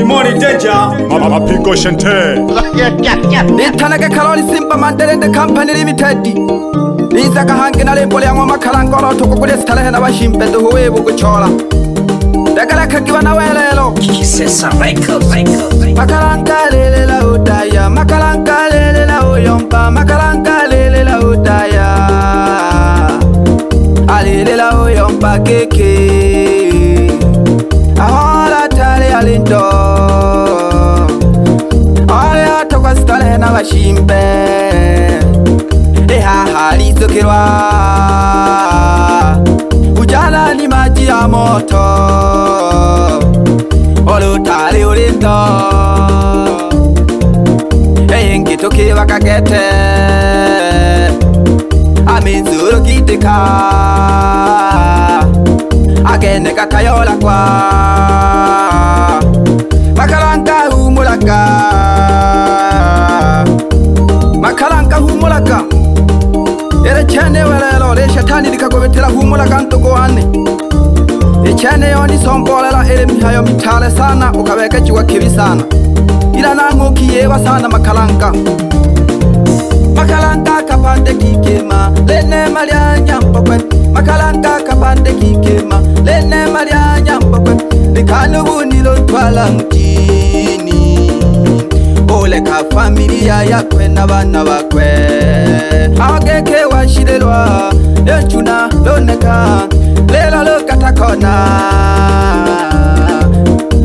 simoni deja mamapiko shente ndithaneke khalo lisimpa mandelende khampani limitedi lizakahange na limpo lyamwa makhalangoloto kukuli sithalehe na vaximpe nduhuwiwu kuchola ndekaleka kiva na welelo makalanga lelela udaya alilela uyomba keke bashimbe ehaha rizokerwa ujana ni maji ya moto olutale ulindo eyenge tokere bakagete amizuro gideka agene gakayolagwa bakalanga humuraga ngale shatani likagobetela humula kantogo wane echene yoni sombolela ele mihayo mitale sana ukabeka chiwa kibi sana ila nang'ukiyeba sana makalanga makalanga kapande kikema lene malya nyampokwe makalanga kapande kikema lene malya nyampokwe likanubunilo twala mtini oleka familia yakwe na bana bakwe agekewashilelwa lentuna loneka lela lokata kona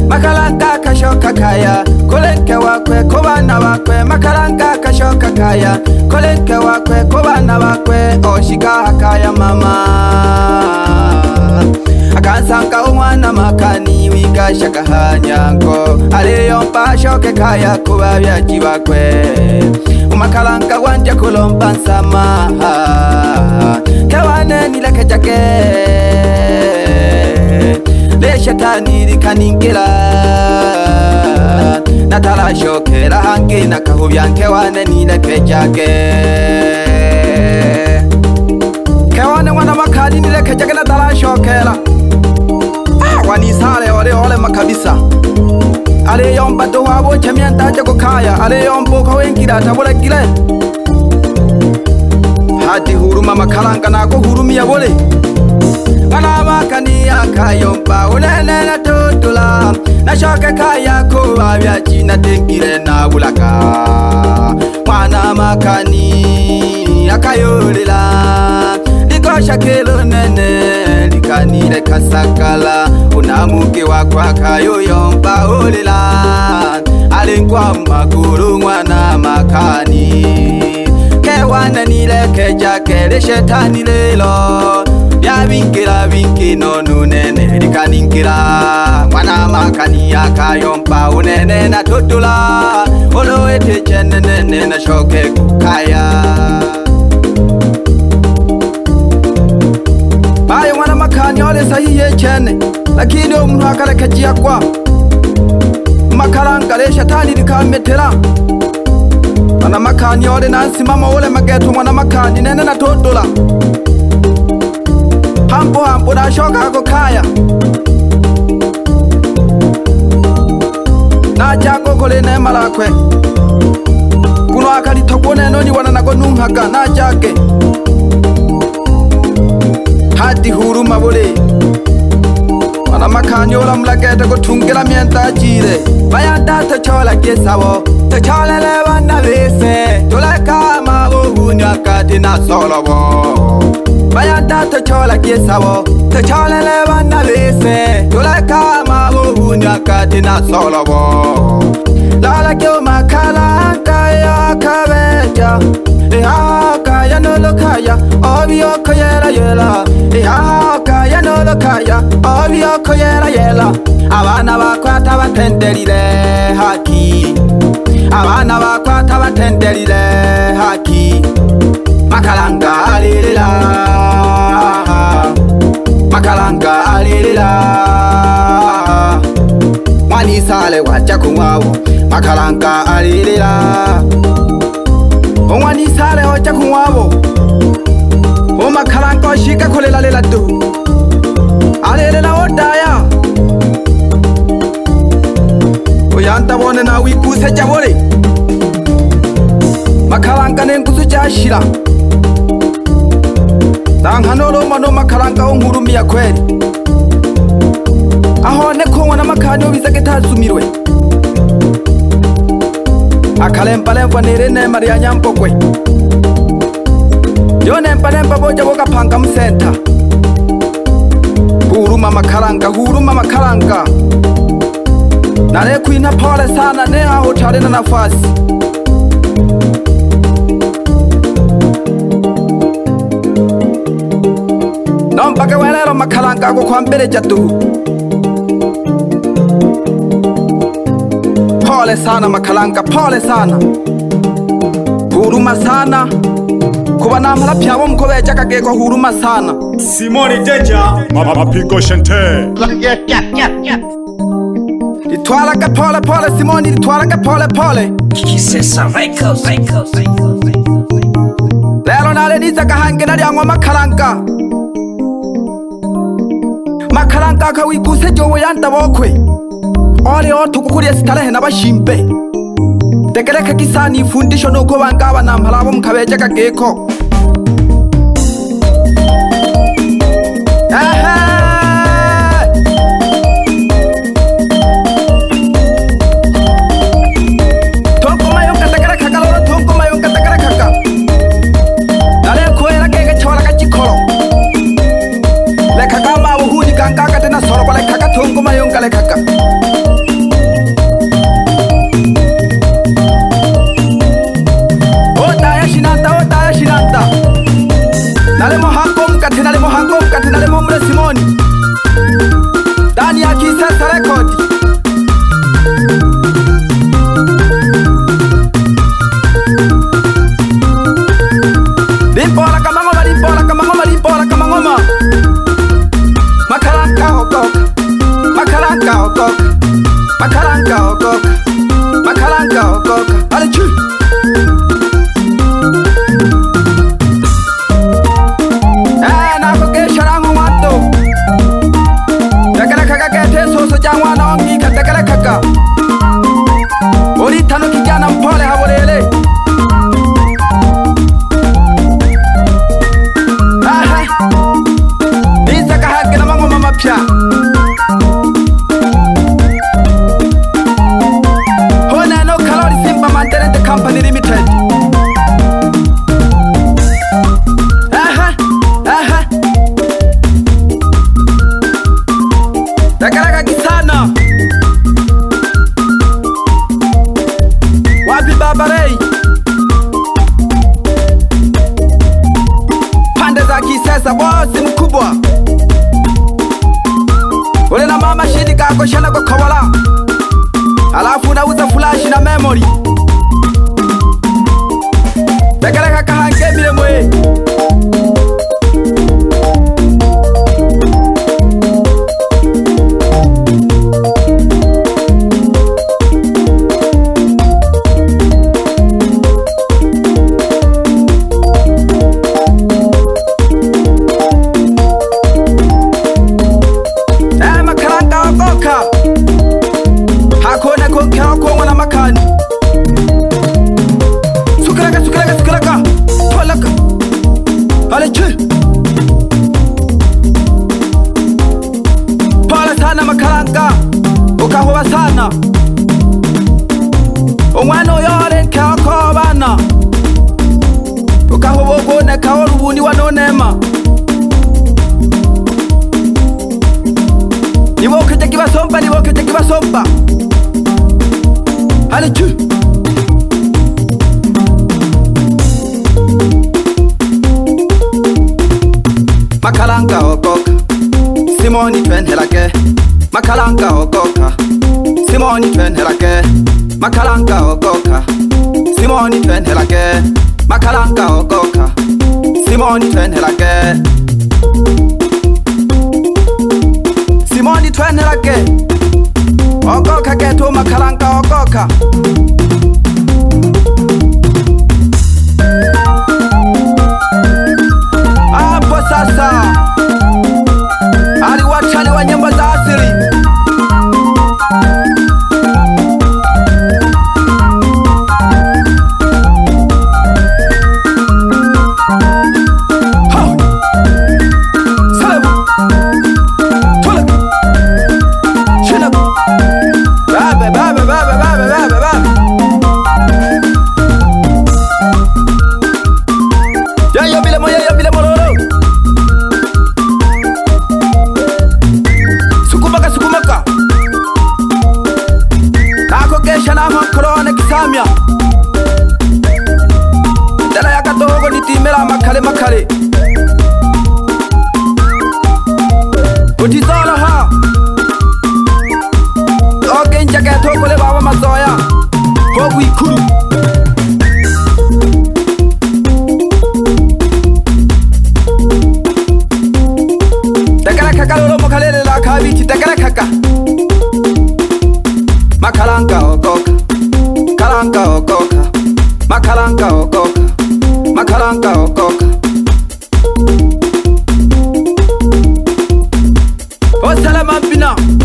makalanga kashoka kaya kolenke wakwe kobana bakwe makalanga kashoka kaya kolenke wakwe kobana bakwe oshika kaya mama akansanga umwana makani wigashakahanyanko aleyompa shoke kaya kuba byaki bakwe kumakalanka wanja kulomba nsamaha kawane nilakajake leshatani likaningila natalashokela hangi nakahubyanke wane nilekejage kewane wana makali nilekejage natalashokela ah, wanisale oleole makabisa Ale yom bato wabo chemian ta chako khaya Ale yom pokho en kira ta bole kile Hati huruma makhalanga na ko hurumia bole Ana makani akayo ba unene na totula Na shoke khaya ko abya china tengire na bulaka Mwana makani akayo lila Nikosha kelo nene kanile kasakala unamuke wakwakayoyomba olela alenkwa mumagulu mwana makani kewananile kejakele shetani lelo lyavingila vingino nunene likaningila mwana makani akayomba unene na totula olowete chenenene nashoke kukaya ndani ole sahiye chene lakini umuntu akarekajiyagwa makarangale shatani likametera mwana makani ole nansima mawole mageto mwana makani nene natodola hambo hambo nashoka ako kaya najagokole nemalakwe kuno akalitogwo nenoni wana nago nunhaga najage na hadi huru mabole ana makanyo la mlage de ko tunge la mienta chire vaya data chola ke sabo te chola le bana bese tola ka ma bo hunya ka dina solo bo vaya data chola ke sabo te chola le bana bese tola ka ma bo hunya ka dina solo bo la la ke ma kala ta ya ka beja e ha nolokaya obiokoyerayela ehahokaya nolokaya obiokoyerayela abana bakwata batenderire haki abana bakwata batenderire haki makalanga alilila makalanga alilila mwanisale wajakumwawo makalanga alilila ongwanisale otya kongwabo omakhalanka oshika kholelalela tu alelela odaya oyanta bone na wikuse tya bole makhalanka nengusu tya ashila nanha nolomwa nomakhalanka onghulumiya khwele ahone khongwa na makhani obisa ketha asumilwe akhalempalempa nirinema rya nyampokwe yonempalempa bodya bokaphanka musenta huruma makaranga huruma makaranga nalekwina pole sana ne aho tale na nafasi nompaka welelo makaranga akukhwambile jatu Pole sana Makalanga, pole sana huruma sana kuba namara byabo mukobeje akagego huruma sana Simoni Jeja mapigo shente litwaraga pole pole Simoni litwaraga pole pole kisesa vaiko vaiko lero nale niza gahange nari makalanga makaranga makaranga akawiguse jowo yandabokwe ore otho kukhuliye sithalehe nabashimpe tekelekha kisani ifundisho nokho vangava namphalavo mkhavejaka kekho Simón. balichi phola sana makhalanga ukahuba sana un'wana uyole nkhakhovana ukahuba ukune khawolubuni wa nonema ni vokhete kivasomba ni vokhete kivasomba halichi simoni tenhela ke makhalanka okoka simoni tenhela ke makhalanka okoka simoni tenhela ke makhalanka okoka simoni tenhela ke simoni tenhela ke okoka ke tu makhalanka okoka mikuru dagara kaka loromo kalele la kabiti dagara kaka makalanga okoka kalanga okoka makalanga okoka makalanga okoka No!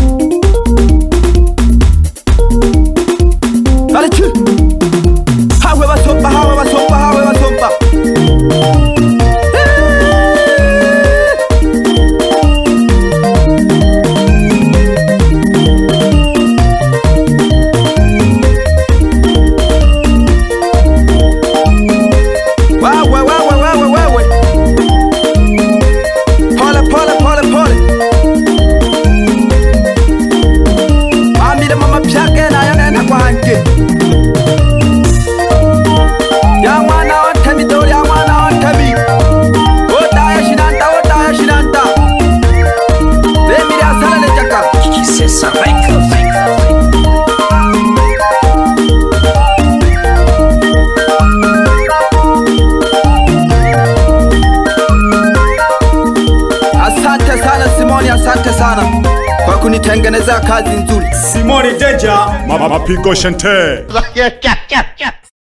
kazi nzuri. Simoni Jeja, Mama Mapigo Shante.